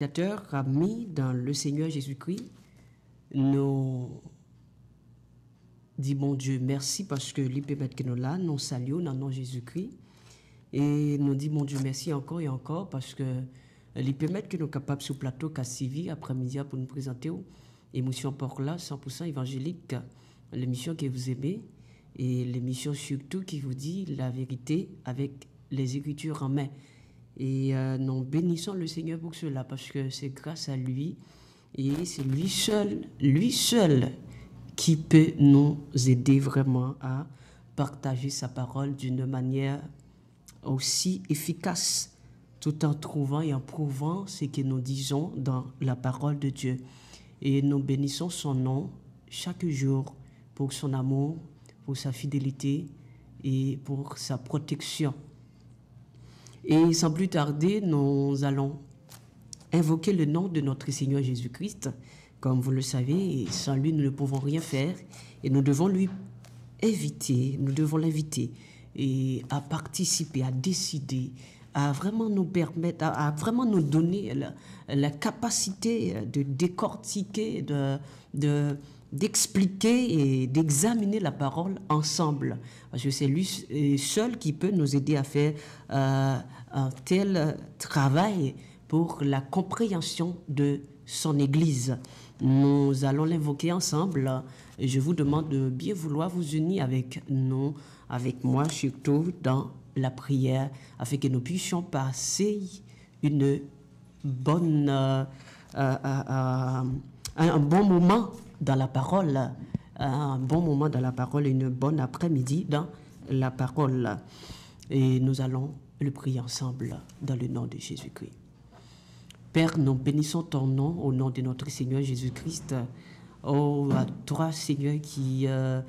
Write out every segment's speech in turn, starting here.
Créateur dans le Seigneur Jésus-Christ, nous dit bon Dieu merci parce que lui permet que nous là, nous saluons dans nom Jésus-Christ. Et nous dit bon Dieu merci encore et encore parce que lui permet que nous capables sur plateau Cassivi après-midi pour nous présenter émotion pour là 100% évangélique, l'émission que vous aimez et l'émission surtout qui vous dit la vérité avec les écritures en main. Et euh, nous bénissons le Seigneur pour cela, parce que c'est grâce à lui, et c'est lui seul, lui seul, qui peut nous aider vraiment à partager sa parole d'une manière aussi efficace, tout en trouvant et en prouvant ce que nous disons dans la parole de Dieu. Et nous bénissons son nom chaque jour pour son amour, pour sa fidélité et pour sa protection. Et sans plus tarder, nous allons invoquer le nom de notre Seigneur Jésus-Christ. Comme vous le savez, sans lui, nous ne pouvons rien faire. Et nous devons lui inviter, nous devons l'inviter à participer, à décider, à vraiment nous permettre, à, vraiment nous donner la, capacité de décortiquer, de d'expliquer et d'examiner la parole ensemble. Parce que c'est lui seul qui peut nous aider à faire euh, un tel travail pour la compréhension de son Église. Nous allons l'invoquer ensemble je vous demande de bien vouloir vous unir avec nous, avec moi surtout, dans la prière, afin que nous puissions passer une bonne, euh, euh, un bon moment dans la parole, un bon moment dans la parole, une bonne après-midi dans la parole. Et nous allons le prier ensemble dans le nom de Jésus-Christ. Père, nous bénissons ton nom au nom de notre Seigneur Jésus-Christ. Oh, à toi, Seigneur, qui euh,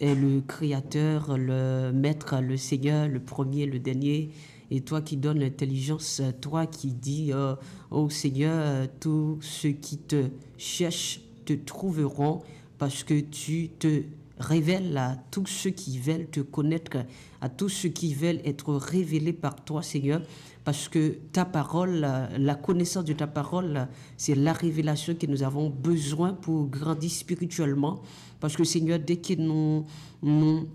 est le Créateur, le Maître, le Seigneur, le premier, le dernier, et toi qui donnes l'intelligence, toi qui dis, euh, oh Seigneur, tous ceux qui te cherchent te trouveront parce que tu te révèles à tous ceux qui veulent te connaître, à tous ceux qui veulent être révélés par toi, Seigneur, parce que ta parole, la connaissance de ta parole, c'est la révélation que nous avons besoin pour grandir spirituellement, parce que Seigneur, dès que nous, nous,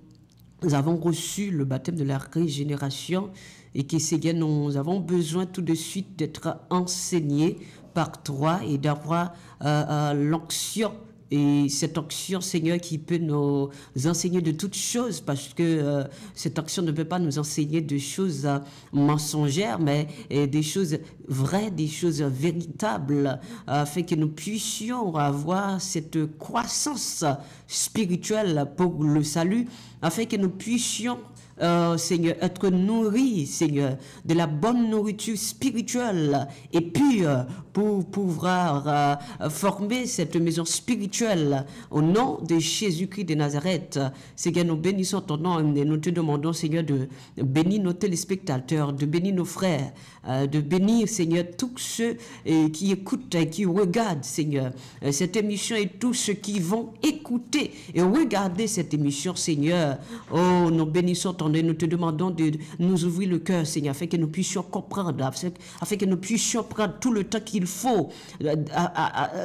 avons reçu le baptême de la régénération, et que Seigneur, nous avons besoin tout de suite d'être enseignés par toi et d'avoir euh, euh, et cette onction, Seigneur, qui peut nous enseigner de toutes choses, parce que euh, cette onction ne peut pas nous enseigner de choses mensongères, mais des choses vraies, des choses véritables, afin que nous puissions avoir cette croissance spirituelle pour le salut, afin que nous puissions euh, Seigneur, être nourri, Seigneur, de la bonne nourriture spirituelle et pure pour pouvoir euh, former cette maison spirituelle au nom de Jésus-Christ de Nazareth. Seigneur, nous bénissons ton nom et nous te demandons, Seigneur, de bénir nos téléspectateurs, de bénir nos frères, euh, de bénir, Seigneur, tous ceux qui écoutent et qui regardent, Seigneur, cette émission et tous ceux qui vont écouter et regarder cette émission, Seigneur. Oh, nous bénissons ton nous te demandons de nous ouvrir le cœur, Seigneur, afin que nous puissions comprendre, afin que nous puissions prendre tout le temps qu'il faut euh,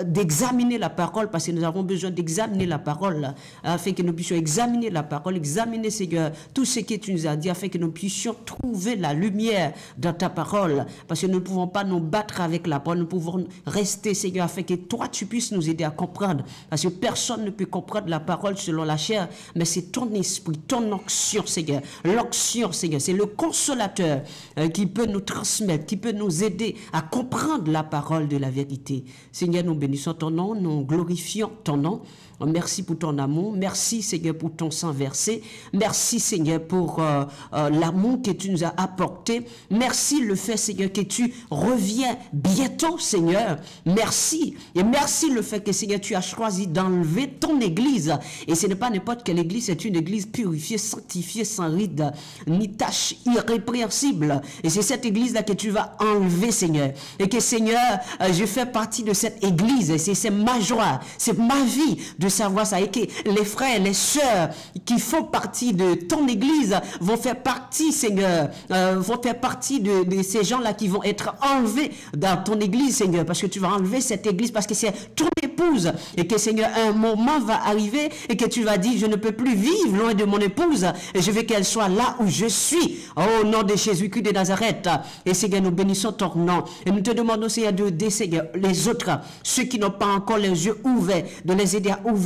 d'examiner la parole, parce que nous avons besoin d'examiner la parole, afin que nous puissions examiner la parole, examiner, Seigneur, tout ce que tu nous as dit, afin que nous puissions trouver la lumière dans ta parole, parce que nous ne pouvons pas nous battre avec la parole, nous pouvons rester, Seigneur, afin que toi, tu puisses nous aider à comprendre, parce que personne ne peut comprendre la parole selon la chair, mais c'est ton esprit, ton onction, Seigneur, L'onction, Seigneur, c'est le consolateur euh, qui peut nous transmettre, qui peut nous aider à comprendre la parole de la vérité. Seigneur, nous bénissons ton nom, nous glorifions ton nom. Merci pour ton amour. Merci, Seigneur, pour ton sang versé. Merci, Seigneur, pour euh, euh, l'amour que tu nous as apporté. Merci le fait, Seigneur, que tu reviens bientôt, Seigneur. Merci. Et merci le fait que, Seigneur, tu as choisi d'enlever ton église. Et ce n'est pas n'importe quelle église, c'est une église purifiée, sanctifiée, sans ride, ni tache irrépréhensible. Et c'est cette église-là que tu vas enlever, Seigneur. Et que, Seigneur, euh, je fais partie de cette église. Et c'est ma joie, c'est ma vie savoir ça. Et que les frères, les sœurs qui font partie de ton église vont faire partie, Seigneur, euh, vont faire partie de, ces gens-là qui vont être enlevés dans ton église, Seigneur. Parce que tu vas enlever cette église parce que c'est ton épouse. Et que, Seigneur, un moment va arriver et que tu vas dire, je ne peux plus vivre loin de mon épouse. Et je veux qu'elle soit là où je suis. Au nom de Jésus-Christ de Nazareth. Et Seigneur, nous bénissons ton nom. Et nous te demandons, Seigneur, de aider, Seigneur, les autres, ceux qui n'ont pas encore les yeux ouverts, de les aider à ouvrir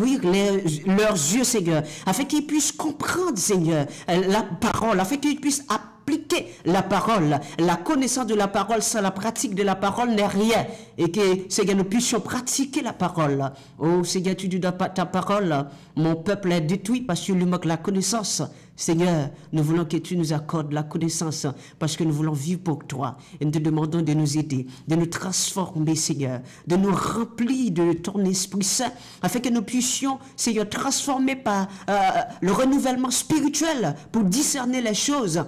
leurs yeux, Seigneur, afin qu'ils puissent comprendre, Seigneur, la parole, afin qu'ils puissent appliquer la parole. La connaissance de la parole sans la pratique de la parole n'est rien. Et que, Seigneur, nous puissions pratiquer la parole. Oh, Seigneur, tu dis ta parole, mon peuple est détruit parce qu'il lui manque la connaissance. Seigneur, nous voulons que tu nous accordes la connaissance parce que nous voulons vivre pour toi. Et nous te demandons de nous aider, de nous transformer, Seigneur, de nous remplir de ton Esprit Saint afin que nous puissions, Seigneur, transformer par euh, le renouvellement spirituel pour discerner les choses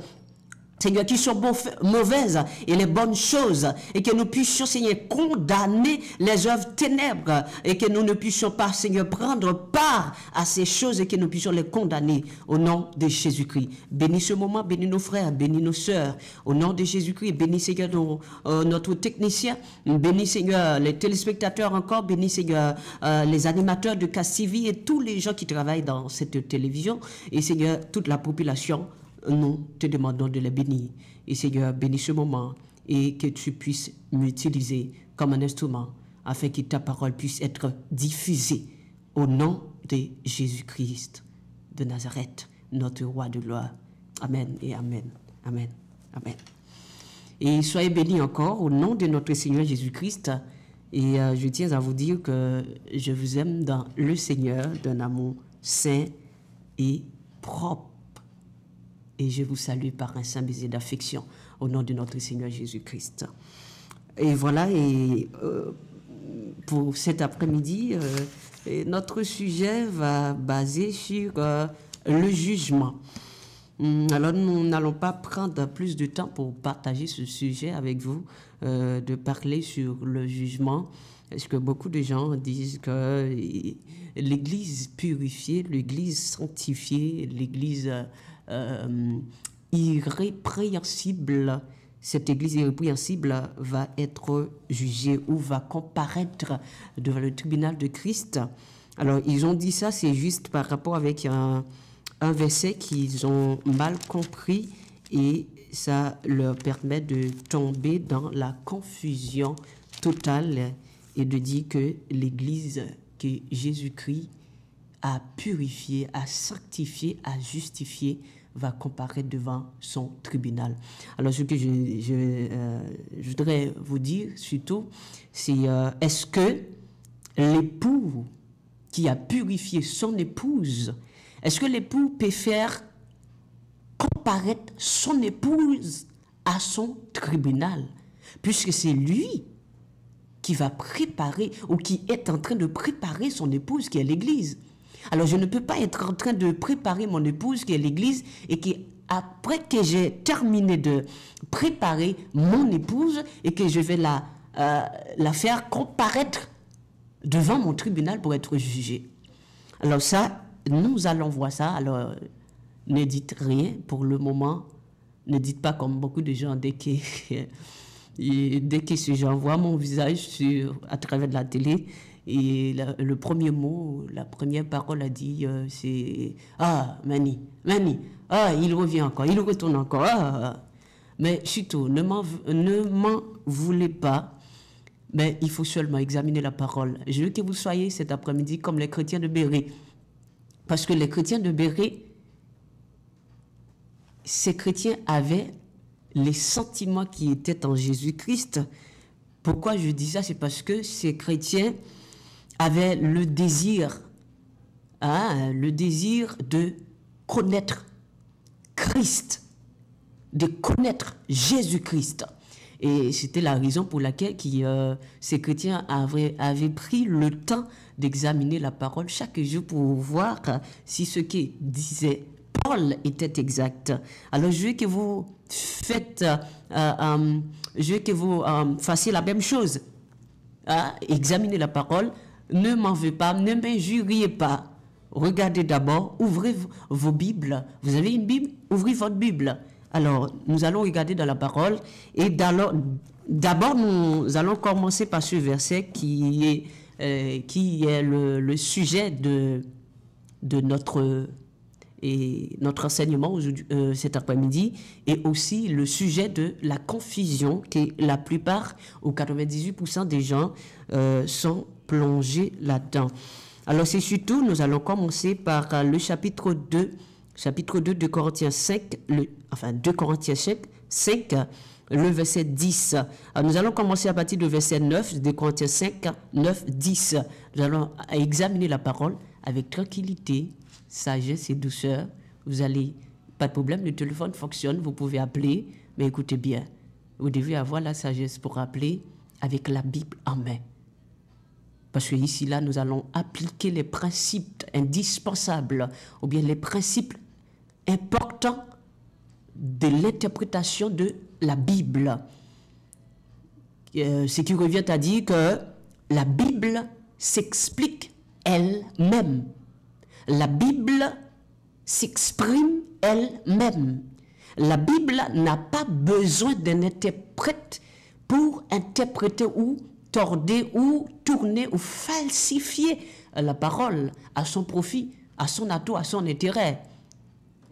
Seigneur, qui sont mauvaises et les bonnes choses, et que nous puissions, Seigneur, condamner les œuvres ténèbres, et que nous ne puissions pas, Seigneur, prendre part à ces choses et que nous puissions les condamner. Au nom de Jésus-Christ. Bénis ce moment, bénis nos frères, bénis nos sœurs, au nom de Jésus-Christ, bénis, Seigneur, euh, notre technicien, bénis, Seigneur, les téléspectateurs encore, bénis, Seigneur, euh, les animateurs de Cassivi et tous les gens qui travaillent dans cette télévision, et Seigneur, toute la population nous te demandons de les bénir. Et Seigneur, bénis ce moment et que tu puisses m'utiliser comme un instrument afin que ta parole puisse être diffusée au nom de Jésus-Christ de Nazareth, notre roi de gloire. Amen et Amen. Amen. Amen. Et soyez bénis encore au nom de notre Seigneur Jésus-Christ. Et euh, je tiens à vous dire que je vous aime dans le Seigneur d'un amour saint et propre et je vous salue par un saint baiser d'affection au nom de notre Seigneur Jésus-Christ. Et voilà, et euh, pour cet après-midi, euh, notre sujet va baser sur euh, le jugement. Hum, alors, nous n'allons pas prendre plus de temps pour partager ce sujet avec vous, de parler sur le jugement, parce que beaucoup de gens disent que l'Église purifiée, l'Église sanctifiée, l'Église euh, irrépréhensible, cette Église irrépréhensible va être jugée ou va comparaître devant le tribunal de Christ. Alors, ils ont dit ça, c'est juste par rapport avec un, un verset qu'ils ont mal compris et ça leur permet de tomber dans la confusion totale et de dire que l'Église que Jésus-Christ à purifier, à sanctifier, à justifier, va comparaître devant son tribunal. Alors ce que je, euh, voudrais vous dire surtout, c'est euh, est-ce que l'époux qui a purifié son épouse, est-ce que l'époux peut faire comparaître son épouse à son tribunal, puisque c'est lui qui va préparer ou qui est en train de préparer son épouse qui est l'Église. Alors je ne peux pas être en train de préparer mon épouse qui est l'église et qui après que j'ai terminé de préparer mon épouse et que je vais la, euh, la faire comparaître devant mon tribunal pour être jugée. Alors ça, nous allons voir ça. Alors ne dites rien pour le moment. Ne dites pas comme beaucoup de gens dès que, dès que j'envoie mon visage à travers de la télé, et le premier mot, la première parole a dit, euh, c'est Ah, Mani, Mani, ah, il revient encore, il retourne encore. Ah, ah, ah. Mais surtout, ne m'en voulez pas, mais il faut seulement examiner la parole. Je veux que vous soyez cet après-midi comme les chrétiens de Béret. Parce que les chrétiens de Béret, ces chrétiens avaient les sentiments qui étaient en Jésus-Christ. Pourquoi je dis ça? C'est parce que ces chrétiens avait le désir, hein, le désir de connaître Christ, de connaître Jésus-Christ. Et c'était la raison pour laquelle qui, euh, ces chrétiens avaient, avaient, pris le temps d'examiner la parole chaque jour pour voir si ce qui disait Paul était exact. Alors je veux que vous faites, euh, euh, je veux que vous euh, fassiez la même chose. Ah, examinez la parole, ne m'en veux pas, ne m'injuriez pas. Regardez d'abord, ouvrez vos Bibles. Vous avez une Bible? Ouvrez votre Bible. Alors, nous allons regarder dans la parole et d'abord, nous allons commencer par ce verset qui est, euh, le, sujet de, notre enseignement euh, cet après-midi et aussi le sujet de la confusion que la plupart ou 98% des gens euh, sont plongés là-dedans. Alors c'est surtout, nous allons commencer par euh, le chapitre 2, chapitre 2 de Corinthiens 5, le, enfin 2 Corinthiens 5, le verset 10. Alors, nous allons commencer à partir du verset 9 de Corinthiens 5, 9, 10. Nous allons examiner la parole avec tranquillité, sagesse et douceur. Vous allez, pas de problème, le téléphone fonctionne, vous pouvez appeler, mais écoutez bien, vous devez avoir la sagesse pour appeler avec la Bible en main. Parce que ici, là, nous allons appliquer les principes indispensables, ou bien les principes importants de l'interprétation de la Bible. Euh, ce qui revient à dire que la Bible s'explique elle-même. La Bible s'exprime elle-même. La Bible n'a pas besoin d'un interprète pour interpréter ou torder ou tourner ou falsifier la parole à son profit, à son atout, à son intérêt.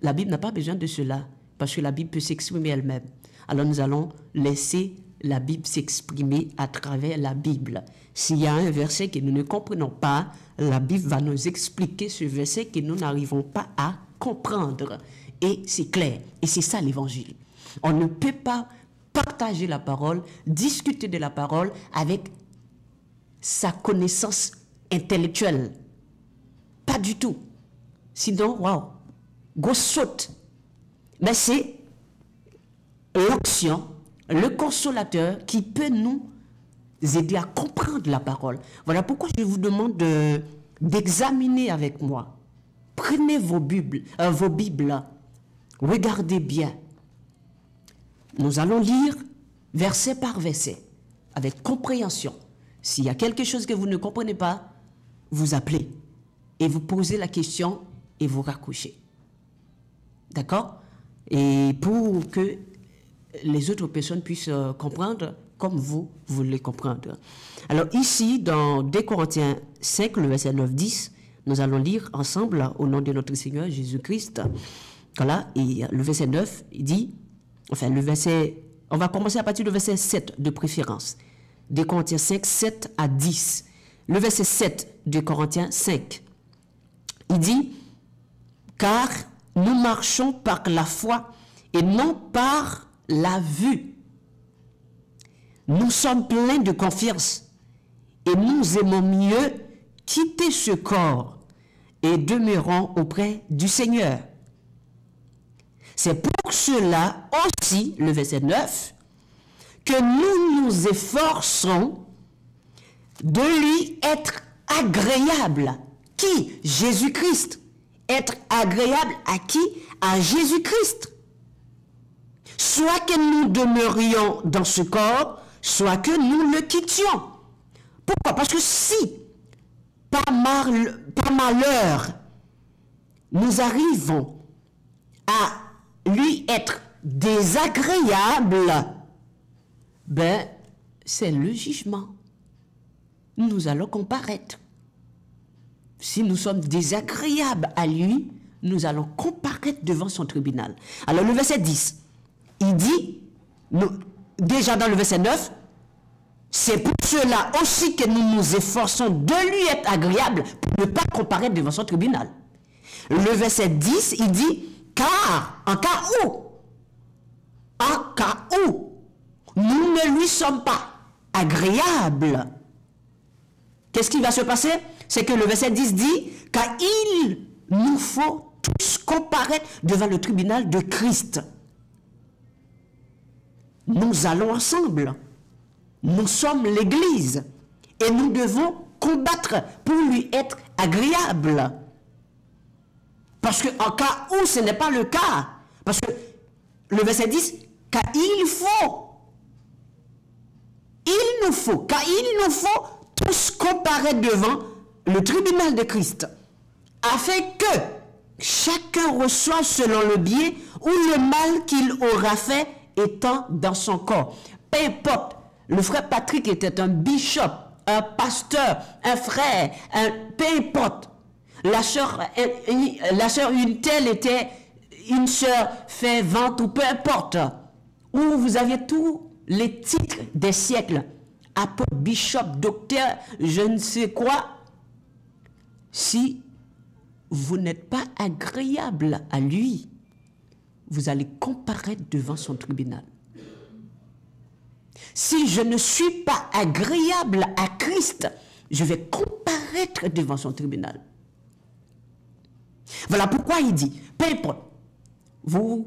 La Bible n'a pas besoin de cela, parce que la Bible peut s'exprimer elle-même. Alors nous allons laisser la Bible s'exprimer à travers la Bible. S'il y a un verset que nous ne comprenons pas, la Bible va nous expliquer ce verset que nous n'arrivons pas à comprendre. Et c'est clair. Et c'est ça l'évangile. On ne peut pas partager la parole, discuter de la parole avec sa connaissance intellectuelle. Pas du tout. Sinon, waouh, go saute. Mais c'est l'action, le consolateur qui peut nous aider à comprendre la parole. Voilà pourquoi je vous demande d'examiner avec moi. Prenez vos Bibles, euh, vos Bibles, regardez bien. Nous allons lire verset par verset, avec compréhension. S'il y a quelque chose que vous ne comprenez pas, vous appelez et vous posez la question et vous raccrochez. D'accord? Et pour que les autres personnes puissent euh, comprendre comme vous voulez comprendre. Alors ici, dans 2 Corinthiens 5, le verset 9-10, nous allons lire ensemble au nom de notre Seigneur Jésus-Christ. Voilà, et le verset 9, il dit, enfin le verset, on va commencer à partir du verset 7 de préférence. De Corinthiens 5, 7 à 10. Le verset 7 de Corinthiens 5, il dit, car nous marchons par la foi et non par la vue. Nous sommes pleins de confiance et nous aimons mieux quitter ce corps et demeurons auprès du Seigneur. C'est pour cela aussi, le verset 9, que nous nous efforçons de lui être agréable. Qui? Jésus-Christ. Être agréable à qui? À Jésus-Christ. Soit que nous demeurions dans ce corps, soit que nous le quittions. Pourquoi? Parce que si, par, par malheur, nous arrivons à lui être désagréable, ben, c'est le jugement. Nous allons comparaître. Si nous sommes désagréables à lui, nous allons comparaître devant son tribunal. Alors le verset 10, il dit, déjà dans le verset 9, c'est pour cela aussi que nous nous efforçons de lui être agréable pour ne pas comparaître devant son tribunal. Le verset 10, il dit, car en cas où, en cas où nous ne lui sommes pas agréables, qu'est-ce qui va se passer? C'est que le verset 10 dit, car il nous faut tous comparaître devant le tribunal de Christ. Nous allons ensemble. Nous sommes l'Église et nous devons combattre pour lui être agréable. Parce que en cas où ce n'est pas le cas, parce que le verset 10, car il faut, il nous faut, car il nous faut tous comparer devant le tribunal de Christ, afin que chacun reçoive selon le bien ou le mal qu'il aura fait étant dans son corps. Peu importe, le frère Patrick était un bishop, un pasteur, un frère, un, peu importe. La sœur, la une telle était une sœur fait vente ou peu importe. Où vous aviez tous les titres des siècles. Apôtre, bishop, docteur, je ne sais quoi. Si vous n'êtes pas agréable à lui, vous allez comparaître devant son tribunal. Si je ne suis pas agréable à Christ, je vais comparaître devant son tribunal. Voilà pourquoi il dit, peu importe, vous,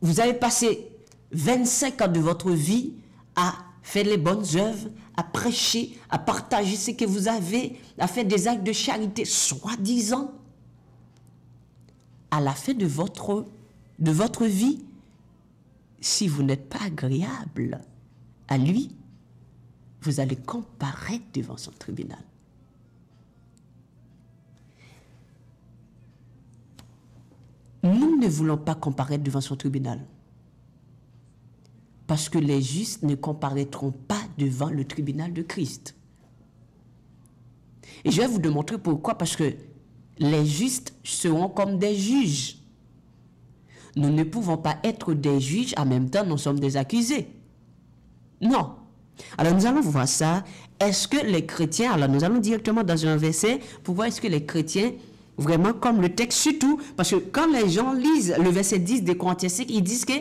vous avez passé 25 ans de votre vie à faire les bonnes œuvres, à prêcher, à partager ce que vous avez, à faire des actes de charité, soi-disant. À la fin de votre, de votre vie, si vous n'êtes pas agréable à lui, vous allez comparaître devant son tribunal. Nous ne voulons pas comparaître devant son tribunal. Parce que les justes ne comparaîtront pas devant le tribunal de Christ. Et je vais vous démontrer pourquoi. Parce que les justes seront comme des juges. Nous ne pouvons pas être des juges, en même temps nous sommes des accusés. Non. Alors nous allons voir ça. Est-ce que les chrétiens, alors nous allons directement dans un verset pour voir est-ce que les chrétiens Vraiment comme le texte surtout, parce que quand les gens lisent le verset 10 des Corinthiens 5, ils disent que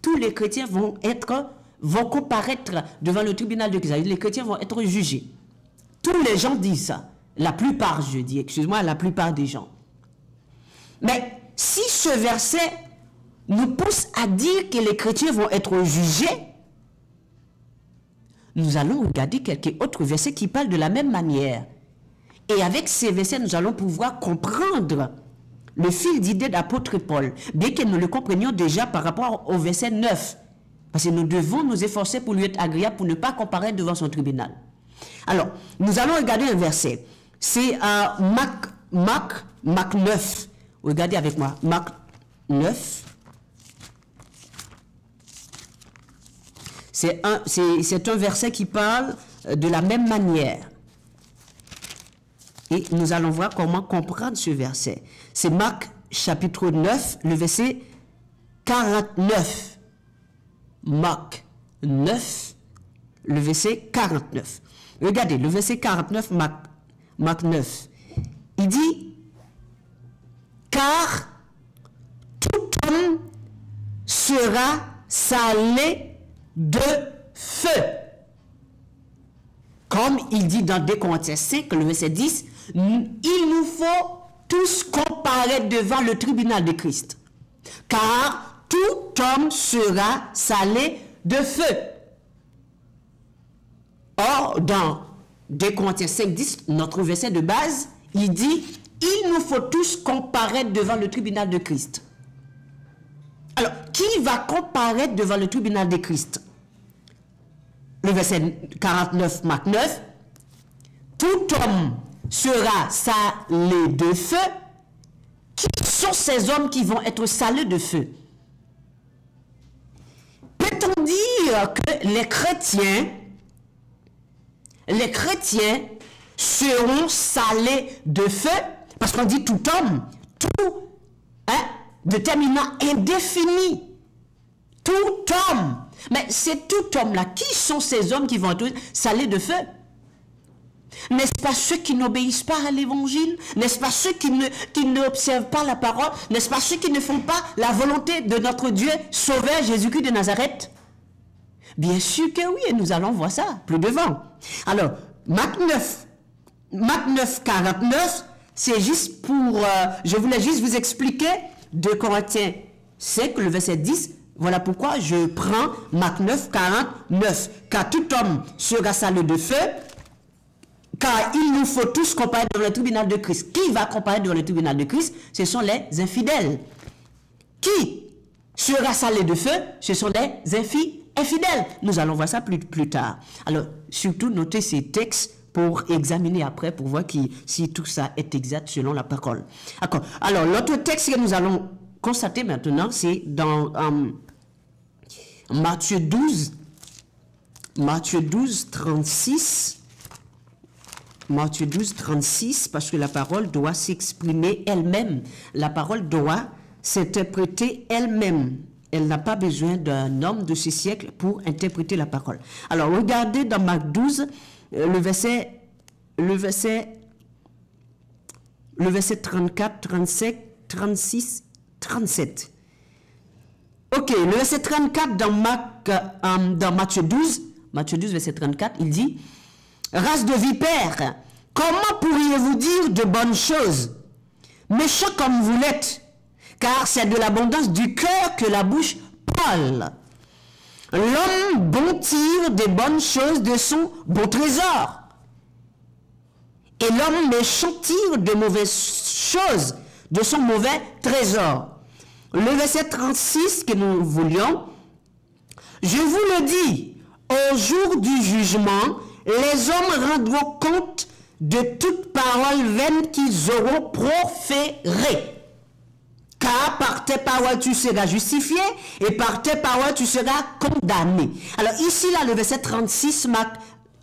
tous les chrétiens vont être, vont comparaître devant le tribunal de Christ. Les chrétiens vont être jugés. Tous les gens disent ça. La plupart, je dis, excuse-moi, la plupart des gens. Mais si ce verset nous pousse à dire que les chrétiens vont être jugés, nous allons regarder quelques autres versets qui parlent de la même manière. Et avec ces versets, nous allons pouvoir comprendre le fil d'idée d'apôtre Paul, bien que nous le comprenions déjà par rapport au verset 9. Parce que nous devons nous efforcer pour lui être agréable, pour ne pas comparer devant son tribunal. Alors, nous allons regarder un verset. C'est à Marc 9. Regardez avec moi. Marc 9. C'est un, un verset qui parle de la même manière. Et nous allons voir comment comprendre ce verset. C'est Marc chapitre 9, le verset 49. Marc 9, le verset 49. Regardez, le verset 49, Marc, Marc 9. Il dit, car tout homme sera salé de feu. Comme il dit dans 2 Corinthiens 5, le verset 10, il nous faut tous comparaître devant le tribunal de Christ. Car tout homme sera salé de feu. Or, dans 2 Corinthiens 5, 10, notre verset de base, il dit, il nous faut tous comparaître devant le tribunal de Christ. Alors, qui va comparaître devant le tribunal de Christ? Le verset 49, Marc 9, tout homme sera salé de feu. Qui sont ces hommes qui vont être salés de feu? Peut-on dire que les chrétiens, les chrétiens seront salés de feu? Parce qu'on dit tout homme, tout, hein, déterminant indéfini. Tout homme. Mais c'est tout homme-là. Qui sont ces hommes qui vont être salés de feu? N'est-ce pas ceux qui n'obéissent pas à l'évangile N'est-ce pas ceux qui ne qui n'observent pas la parole N'est-ce pas ceux qui ne font pas la volonté de notre Dieu sauveur Jésus-Christ de Nazareth Bien sûr que oui, et nous allons voir ça plus devant. Alors, Marc 9, Marc 9, 49, c'est juste pour... Euh, je voulais juste vous expliquer de Corinthiens 5, le verset 10, voilà pourquoi je prends Marc 9, 49. Car tout homme sera salé de feu, car il nous faut tous comparer devant le tribunal de Christ. Qui va comparer devant le tribunal de Christ? Ce sont les infidèles. Qui sera salé de feu? Ce sont les infidèles. Nous allons voir ça plus, plus tard. Alors, surtout, notez ces textes pour examiner après, pour voir qui, si tout ça est exact selon la parole. Alors, l'autre texte que nous allons constater maintenant, c'est dans euh, Matthieu 12, Matthieu 12, 36. Matthieu 12, 36, parce que la parole doit s'exprimer elle-même. La parole doit s'interpréter elle-même. Elle n'a pas besoin d'un homme de ce siècle pour interpréter la parole. Alors, regardez dans Marc 12, euh, le verset, le verset, le verset 34, 37, 36, 37. Ok, le verset 34 dans, euh, dans Matthieu 12, Matthieu 12, verset 34, il dit, Race de vipères, comment pourriez-vous dire de bonnes choses? Méchant comme vous l'êtes, car c'est de l'abondance du cœur que la bouche parle. L'homme bon tire des bonnes choses de son bon trésor. Et l'homme méchant tire de mauvaises choses de son mauvais trésor. Le verset 36 que nous voulions, je vous le dis, au jour du jugement, les hommes rendront compte de toute parole vaine qu'ils auront proférée. Car par tes paroles tu seras justifié et par tes paroles tu seras condamné. Alors ici, là, le verset 36,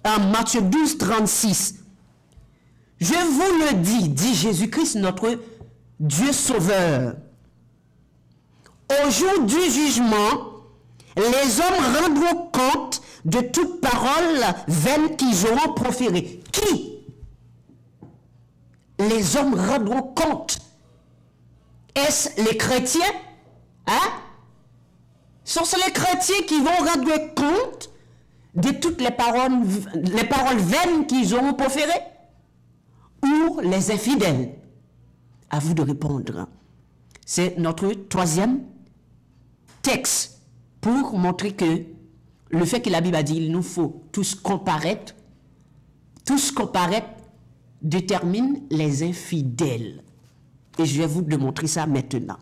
euh, Matthieu 12, 36. Je vous le dis, dit Jésus-Christ, notre Dieu sauveur. Au jour du jugement, les hommes rendront compte de toute parole vaine qu'ils auront proférée. Qui Les hommes rendront compte? Est-ce les chrétiens? Hein? Sont-ce les chrétiens qui vont rendre compte de toutes les paroles, les paroles vaines qu'ils auront proférées? Ou les infidèles? À vous de répondre. C'est notre troisième texte pour montrer que le fait que la Bible a dit il nous faut tous comparaître, tous comparaître détermine les infidèles. Et je vais vous démontrer ça maintenant.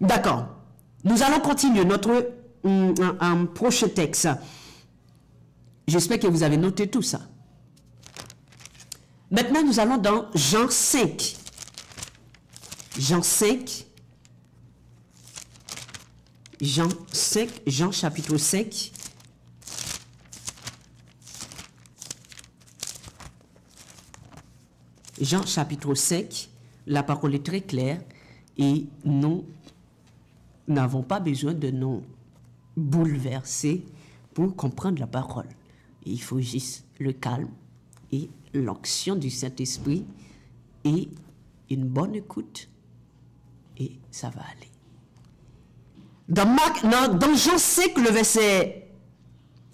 D'accord. Nous allons continuer notre un, prochain texte. J'espère que vous avez noté tout ça. Maintenant, nous allons dans Jean 5. Jean 5. Jean 5, Jean chapitre 5. Jean chapitre 5, la parole est très claire et nous n'avons pas besoin de nous bouleverser pour comprendre la parole. Il faut juste le calme et l'onction du Saint-Esprit et une bonne écoute et ça va aller. Dans, Jean 5, le verset,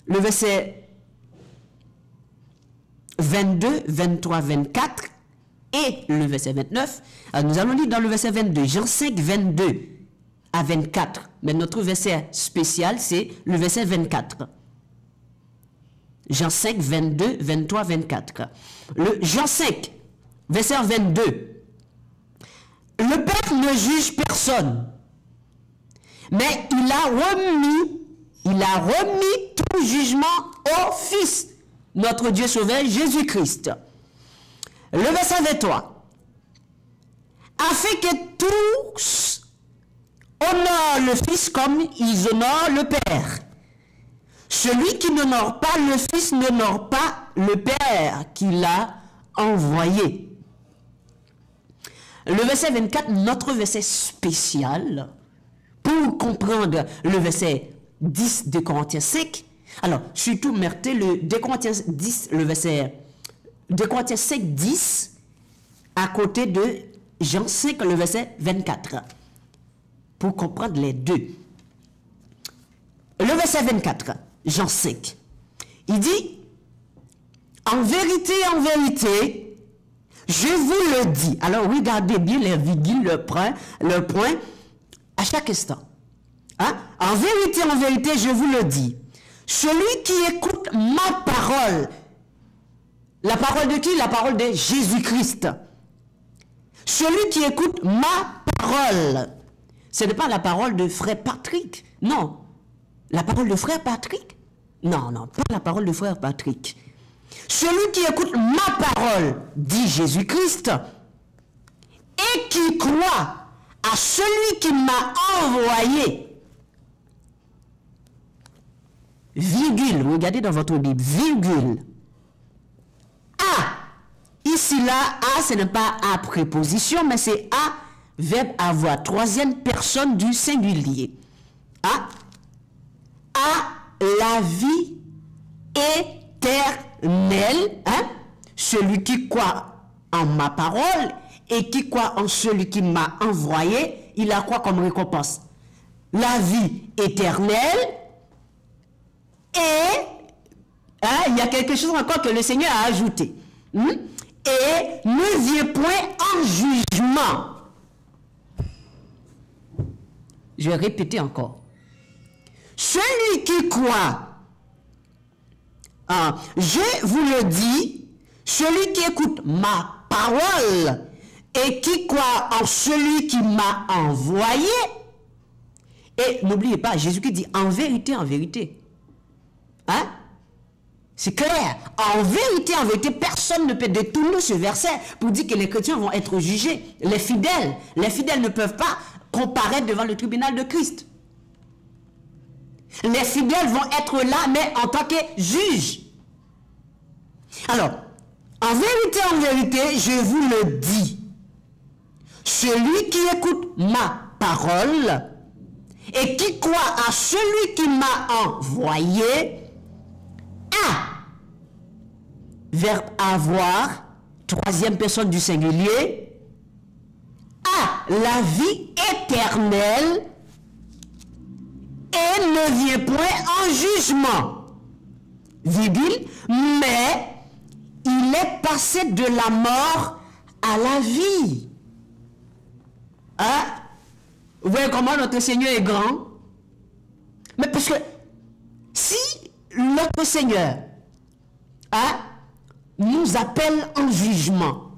le verset 22, 23, 24, et le verset 29. nous allons lire dans le verset 22, Jean 5, 22 à 24. Mais notre verset spécial, c'est le verset 24. Jean 5, 22, 23, 24. Le, Jean 5, verset 22. Le Père ne juge personne, mais il a remis, il a remis tout jugement au Fils, notre Dieu sauveur Jésus-Christ le verset 23. Afin que tous honorent le Fils comme ils honorent le Père. Celui qui n'honore pas le Fils n'honore pas le Père qui l'a envoyé. Le verset 24, notre verset spécial, pour comprendre le verset 10 de Corinthiens 5. Alors, surtout, mettez le de Corinthiens 10, le verset de Corinthiens 5, 10, à côté de Jean 5, le verset 24, pour comprendre les deux. Le verset 24, Jean 5, il dit, en vérité, en vérité, je vous le dis. Alors regardez bien les virgules, le point, le point à chaque instant. Hein? En vérité, en vérité, je vous le dis. Celui qui écoute ma parole La parole de qui? La parole de Jésus-Christ. Celui qui écoute ma parole. Ce n'est pas la parole de frère Patrick. Non. La parole de frère Patrick? Non, non, pas la parole de frère Patrick. Celui qui écoute ma parole, dit Jésus-Christ, et qui croit à celui qui m'a envoyé, virgule, regardez dans votre Bible, virgule, a, ici là, a, ce n'est pas a préposition, mais c'est a, verbe avoir, troisième personne du singulier. A, a la vie éternelle, hein? celui qui croit en ma parole et qui croit en celui qui m'a envoyé, il a quoi comme récompense La vie éternelle et hein, il y a quelque chose encore que le Seigneur a ajouté. Hmm? Et ne vient point en jugement. Je vais répéter encore. Celui qui croit, hein, je vous le dis, celui qui écoute ma parole et qui croit en celui qui m'a envoyé, et n'oubliez pas, Jésus qui dit en vérité, en vérité. Hein? C'est clair. En vérité, en vérité, personne ne peut détourner ce verset pour dire que les chrétiens vont être jugés. Les fidèles, les fidèles ne peuvent pas comparaître devant le tribunal de Christ. Les fidèles vont être là, mais en tant que juges. Alors, en vérité, en vérité, je vous le dis. Celui qui écoute ma parole et qui croit à celui qui m'a envoyé a, verbe avoir, troisième personne du singulier, a la vie éternelle et ne vient point en jugement, virgule, mais il est passé de la mort à la vie. Hein? Vous voyez comment notre Seigneur est grand? Mais parce que si notre Seigneur hein, nous appelle en jugement,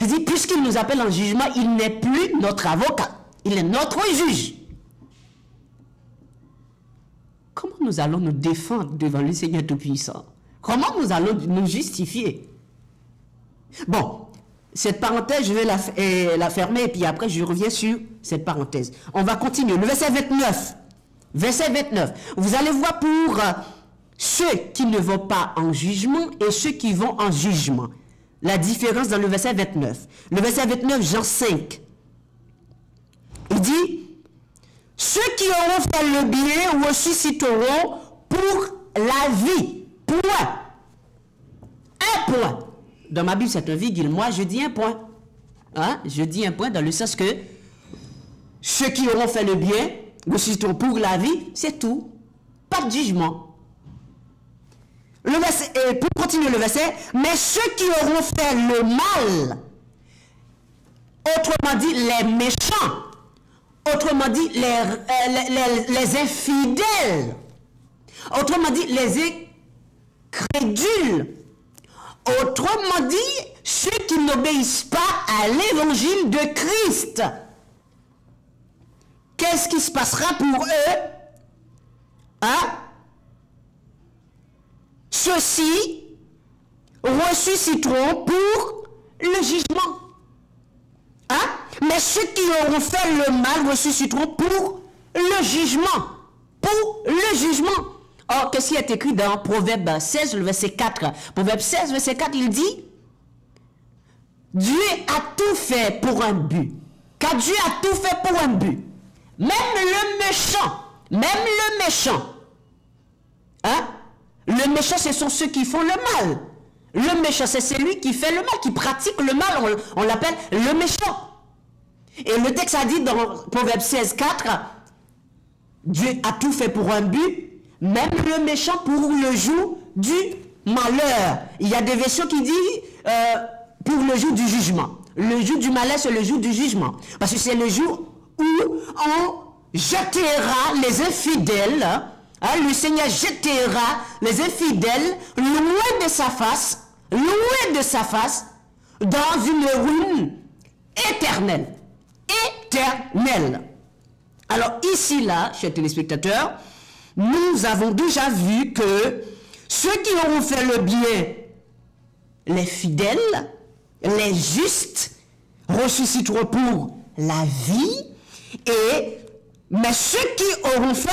dis, puisqu'il nous appelle en jugement, il n'est plus notre avocat, il est notre juge. Comment nous allons nous défendre devant le Seigneur Tout-Puissant? Comment nous allons nous justifier? Bon, cette parenthèse, je vais la, fermer et puis après je reviens sur cette parenthèse. On va continuer. Le verset 29. Verset 29. Vous allez voir pour euh, ceux qui ne vont pas en jugement et ceux qui vont en jugement. La différence dans le verset 29. Le verset 29, Jean 5. Il dit, ceux qui auront fait le bien ressusciteront pour la vie. Point. Un point. Dans ma Bible, c'est un virgule. Moi, je dis un point. Hein? Je dis un point dans le sens que ceux qui auront fait le bien ressusciteront pour la vie, c'est tout. Pas de jugement. Pour continuer le verset, mais ceux qui auront fait le mal, autrement dit les méchants, autrement dit les, euh, les, les infidèles, autrement dit les incrédules, Autrement dit, ceux qui n'obéissent pas à l'évangile de Christ. Qu'est-ce qui se passera pour eux? Hein? Ceux-ci ressusciteront pour le jugement. Hein? Mais ceux qui auront fait le mal ressusciteront pour le jugement. Pour le jugement. Or, qu'est-ce qui est écrit dans Proverbe 16, le verset 4 Proverbe 16, verset 4, il dit Dieu a tout fait pour un but. Car Dieu a tout fait pour un but. Même le méchant, même le méchant, hein? Le méchant, ce sont ceux qui font le mal. Le méchant, c'est celui qui fait le mal, qui pratique le mal. On, on l'appelle le méchant. Et le texte a dit dans Proverbe 16, 4, Dieu a tout fait pour un but, même le méchant pour le jour du malheur. Il y a des versions qui disent euh, pour le jour du jugement. Le jour du malheur, c'est le jour du jugement. Parce que c'est le jour où on jettera les infidèles Hein, le Seigneur jettera les infidèles loin de sa face, loin de sa face, dans une ruine éternelle. Éternelle. Alors ici, là, chers téléspectateurs, nous avons déjà vu que ceux qui auront fait le bien, les fidèles, les justes, ressusciteront pour la vie, et mais ceux qui auront fait